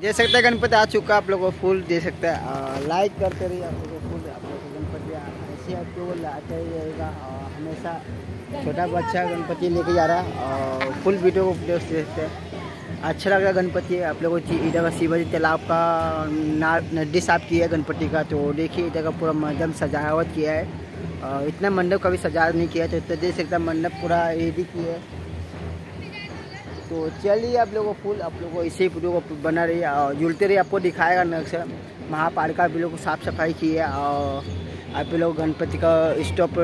दे सकते हैं गणपति आ चुका आप लोगों को फूल दे सकते हैं। लाइक करते रहिए, आप लोगों को फूल आप लोगों को गणपति ऐसे आप लाते ही रहेगा। और हमेशा छोटा बच्चा गणपति लेके जा रहा है। और फुल वीडियो को दे सकते हैं। अच्छा लग रहा गणपति, आप लोगों को इधर का शिवाजी तालाब का नड्डी साफ़ किया है गणपति का। तो देखिए, इधर का पूरा मंडप सजावट किया है। इतना मंडप कभी सजा नहीं किया तो इतना देख सकता मंडप पूरा रेडी किया है। तो चलिए आप लोगों को फुल, आप लोगों को इसी वीडियो को बना रही और जुलते रहिए, आपको दिखाएगा नक्शा महापालिका भी लोग को साफ़ सफ़ाई की है। और आप लोग गणपति का स्टॉप